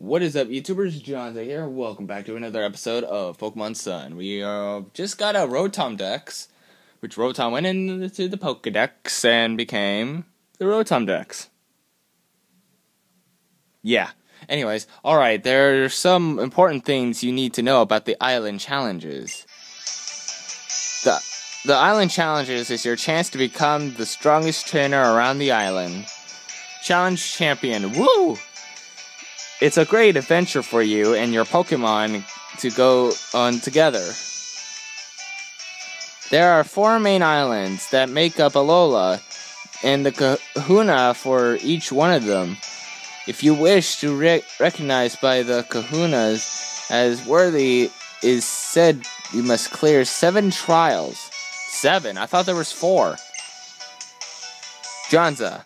What is up, YouTubers? Johnzza here. Welcome back to another episode of Pokemon Sun. We uh, just got a Rotom Dex, which Rotom went into the Pokedex and became the Rotom Dex. Yeah. Anyways, alright, there are some important things you need to know about the Island Challenges. The, the Island Challenges is your chance to become the strongest trainer around the island. Challenge Champion. Woo! It's a great adventure for you and your Pokemon to go on together. There are four main islands that make up Alola, and the kahuna for each one of them. If you wish to be recognized by the kahunas as worthy, is said you must clear seven trials. Seven? I thought there was four. Johnzza,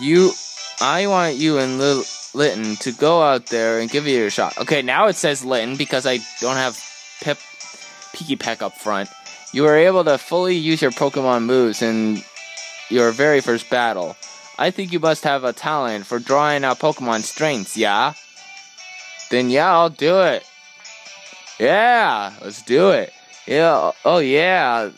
you, I want you and Lil. Litten to go out there and give it a shot. Okay, now it says Litten because I don't have Pip Pikipek up front. You are able to fully use your Pokemon moves in your very first battle. I think you must have a talent for drawing out Pokemon strengths, yeah? Then yeah, I'll do it. Yeah, let's do it. Yeah, oh yeah.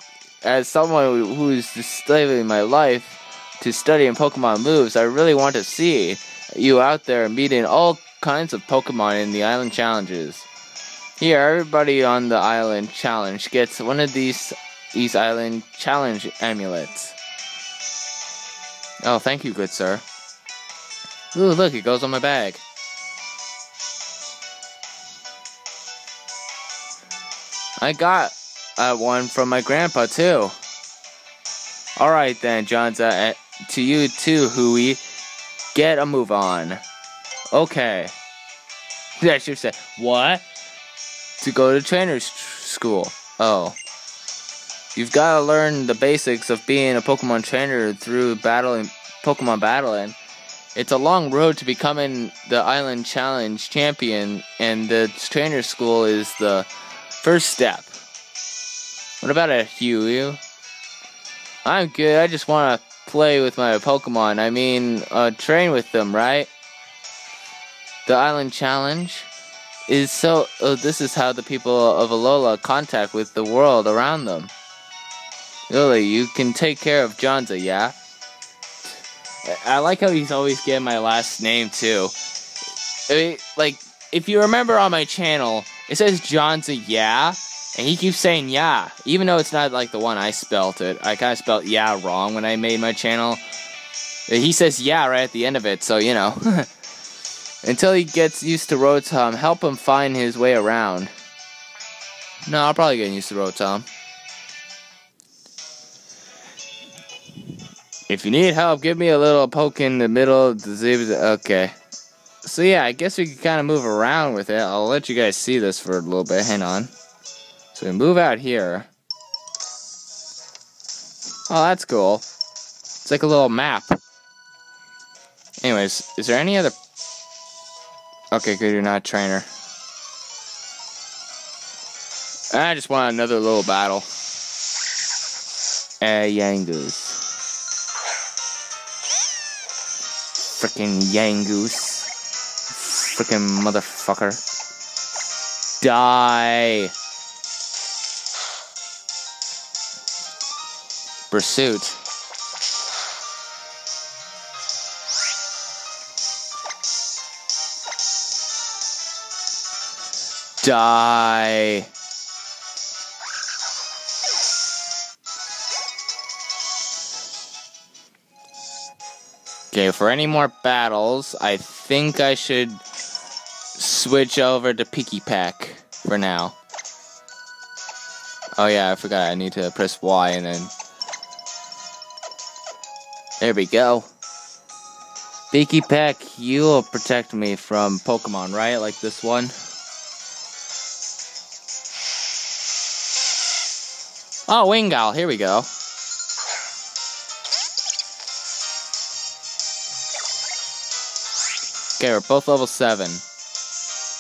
As someone who's devoting my life to studying Pokemon moves, I really want to see you out there meeting all kinds of Pokemon in the island challenges. Here, everybody on the island challenge gets one of these East island challenge amulets. Oh, thank you, good sir. Ooh, look, it goes on my bag. I got uh, one from my grandpa, too. Alright then, Johnzza, uh, to you too, Hui. Get a move on. Okay. Yeah, she said, what? To go to trainer's school. Oh. You've got to learn the basics of being a Pokemon trainer through battling Pokemon battling. It's a long road to becoming the Island Challenge champion, and the trainer school is the first step. What about a Hugh? I'm good. I just want to play with my Pokemon. I mean, uh, train with them, right? The Island Challenge is so. Oh, this is how the people of Alola contact with the world around them. Really, you can take care of Johnzza, yeah? I like how he's always getting my last name too. I mean, like, if you remember on my channel, it says Johnzza, yeah? And he keeps saying yeah, even though it's not like the one I spelt it. I kind of spelt yeah wrong when I made my channel. Uh, he says yeah right at the end of it, so you know. Until he gets used to Rotom, help him find his way around. No, I'll probably get used to Rotom. If you need help, give me a little poke in the middle of the. Okay. So yeah, I guess we can kind of move around with it. I'll let you guys see this for a little bit. Hang on. So we move out here. Oh, that's cool. It's like a little map. Anyways, is there any other... Okay, good, you're not a trainer. I just want another little battle. Eh, Yungoos. Freaking Yungoos. Freaking motherfucker. Die! Pursuit. Die. Okay, for any more battles, I think I should switch over to Pikipek for now. Oh yeah, I forgot I need to press Y and then there we go. Pikipek, you'll protect me from Pokemon, right? Like this one? Oh, Wingull, here we go. Okay, we're both level 7.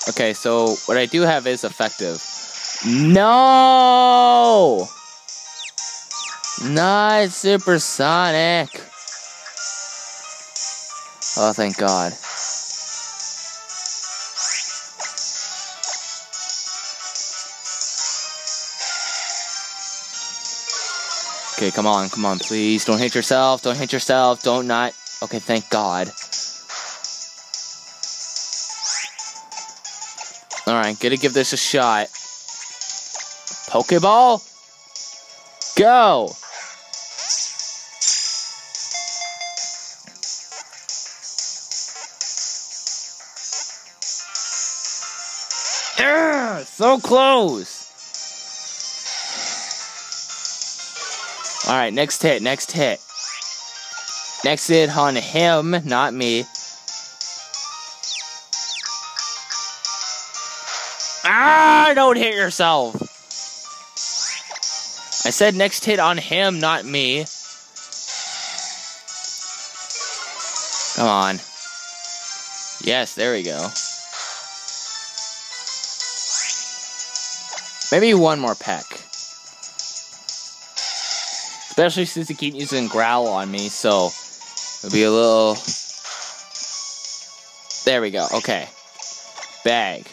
Okay, so what I do have is effective. No! Not supersonic. Oh, thank God. Okay, come on, come on, please. Don't hit yourself. Don't hit yourself. Don't not. Okay, thank God. Alright, gonna give this a shot. Pokeball? Go! So close! Alright, next hit, next hit. Next hit on him, not me. Ah, don't hit yourself. I said next hit on him, not me. Come on. Yes, there we go. Maybe one more peck. Especially since he keep using growl on me, so it'll be a little. There we go. Okay. Bag.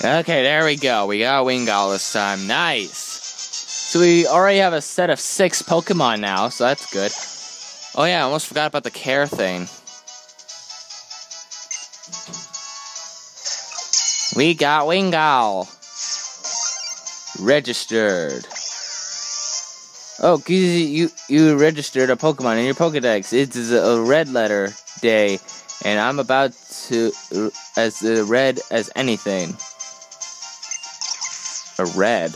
Okay, there we go. We got Wingull this time. Nice. So we already have a set of six Pokemon now, so that's good. Oh yeah, I almost forgot about the care thing. We got Wingull. Registered. Oh, you you registered a Pokemon in your Pokedex. It's a red letter day, and I'm about to as uh, red as anything. A red.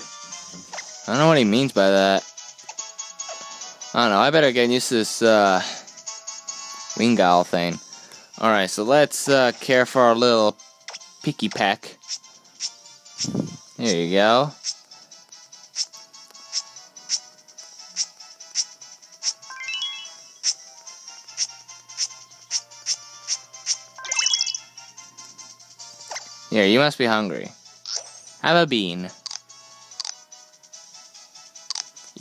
I don't know what he means by that. I don't know. I better get used to this uh, Wingull thing. Alright, so let's uh, care for our little Pikipek. There you go. Here, you must be hungry. Have a bean.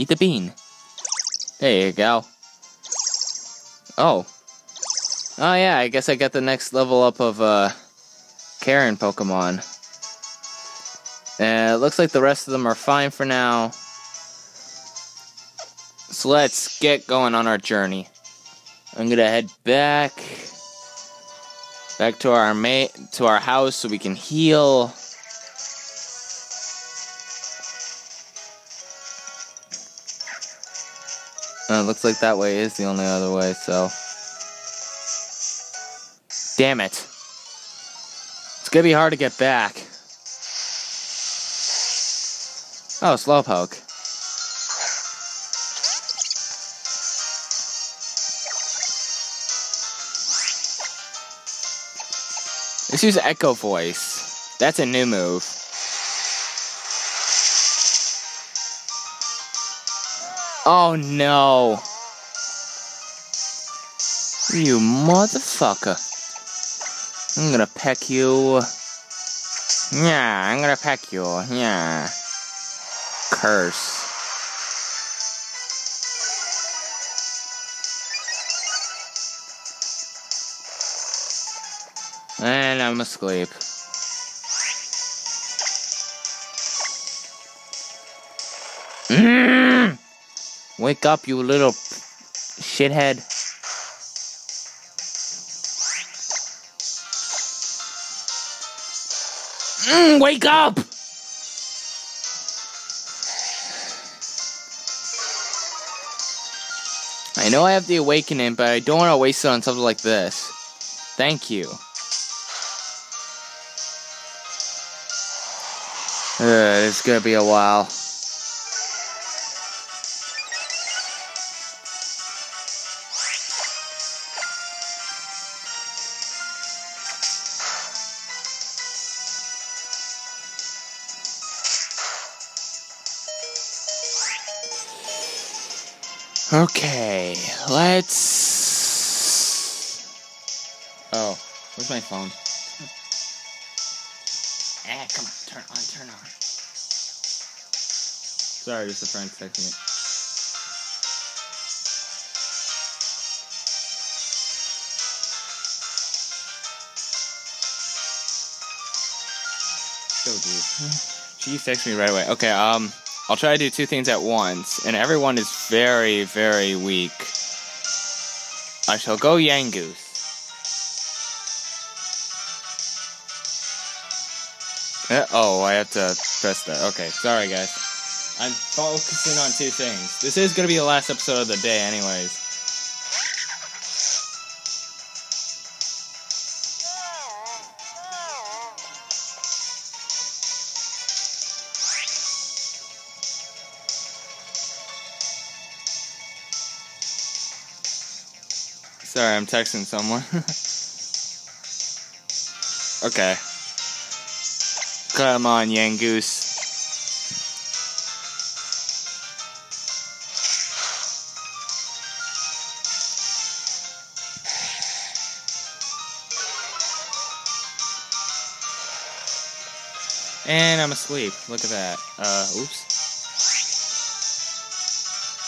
Eat the bean. There you go. Oh. Oh yeah, I guess I got the next level up of uh, Karen Pokemon. Uh, it looks like the rest of them are fine for now. So let's get going on our journey. I'm gonna head back back to our ma- to our house so we can heal. Uh, looks like that way is the only other way, so. Damn it. It's gonna be hard to get back. Oh, Slowpoke. Let's use Echo Voice. That's a new move. Oh no. You motherfucker. I'm gonna peck you. Yeah, I'm gonna peck you. Yeah. Curse. And I'm asleep. Wake up, you little shithead. Mm, wake up! I know I have the awakening, but I don't want to waste it on something like this. Thank you. Uh, it's gonna be a while. Okay, let's. Oh, where's my phone? ah, come on, turn on, turn on. Sorry, just a friend texting it. Oh, geez. She texted me right away. Okay, um. I'll try to do two things at once, and everyone is very, very weak. I shall go Yungoos. Uh, oh, I have to press that. Okay, sorry guys. I'm focusing on two things. This is gonna be the last episode of the day, anyways. Sorry, I'm texting someone. okay. Come on, Yungoos. And I'm asleep. Look at that. Uh, oops.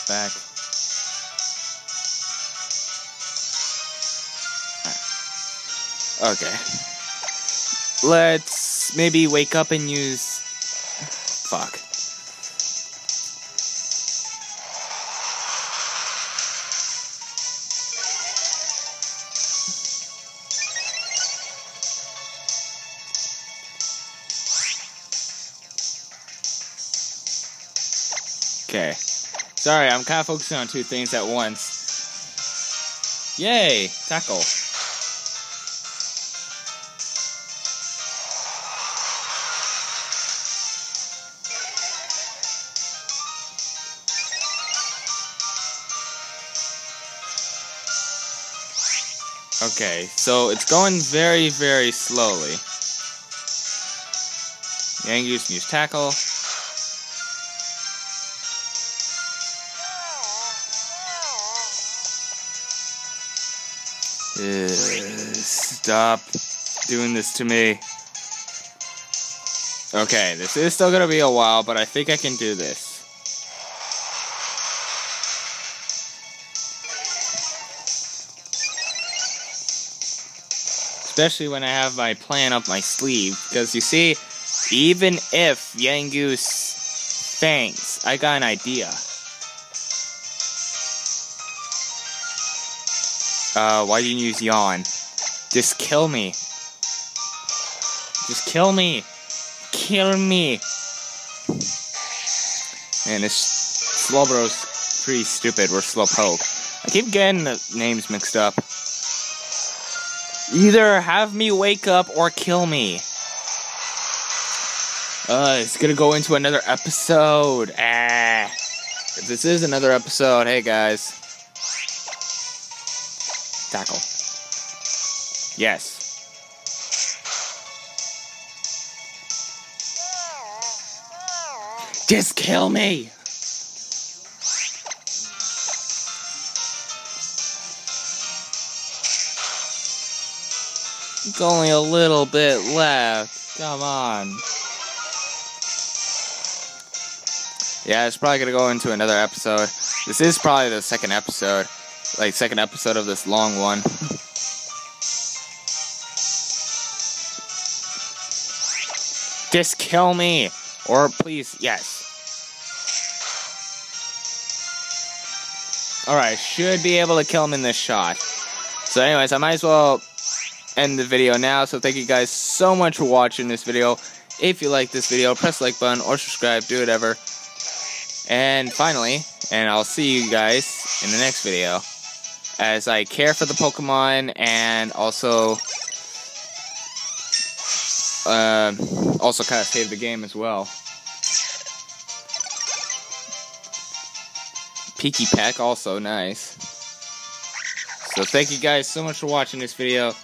Back. Okay. Let's maybe wake up and use. Fuck. Okay. Sorry, I'm kind of focusing on two things at once. Yay! Tackle. Okay, so it's going very, very slowly. Yungoos use tackle. Uh, stop doing this to me. Okay, this is still gonna be a while, but I think I can do this. Especially when I have my plan up my sleeve, because you see, even if Yungoos faints, I got an idea. Uh, why didn't you use yawn? Just kill me. Just kill me. Kill me. Man, this Slowbro's pretty stupid. We're Slowpoke. I keep getting the names mixed up. Either have me wake up or kill me. Uh, it's gonna go into another episode. Ah. If this is another episode, hey guys. Tackle. Yes. Just kill me! Only a little bit left. Come on. Yeah, it's probably gonna go into another episode. This is probably the second episode. Like, second episode of this long one. Just kill me! Or please, yes. Alright, should be able to kill him in this shot. So anyways, I might as well end the video now. So thank you guys so much for watching this video. If you like this video, press like button or subscribe, do whatever. And finally, and I'll see you guys in the next video. As I care for the Pokemon and also uh, also kind of save the game as well. Pikipek also nice. So thank you guys so much for watching this video.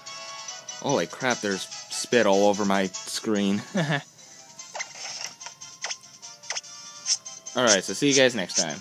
Holy crap, there's spit all over my screen. Alright, so see you guys next time.